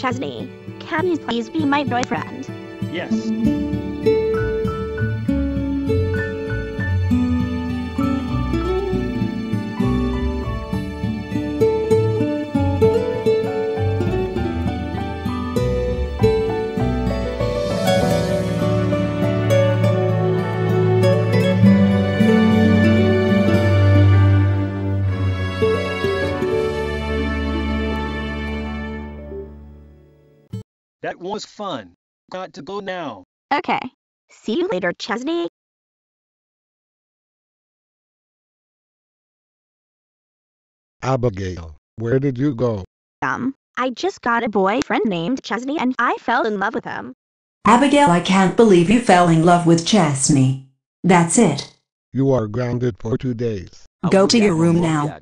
Chesney, can you please be my boyfriend? Yes. That was fun. Got to go now. Okay. See you later, Chesney. Abigail, where did you go? Um, I just got a boyfriend named Chesney and I fell in love with him. Abigail, I can't believe you fell in love with Chesney. That's it. You are grounded for two days. Go to your room now.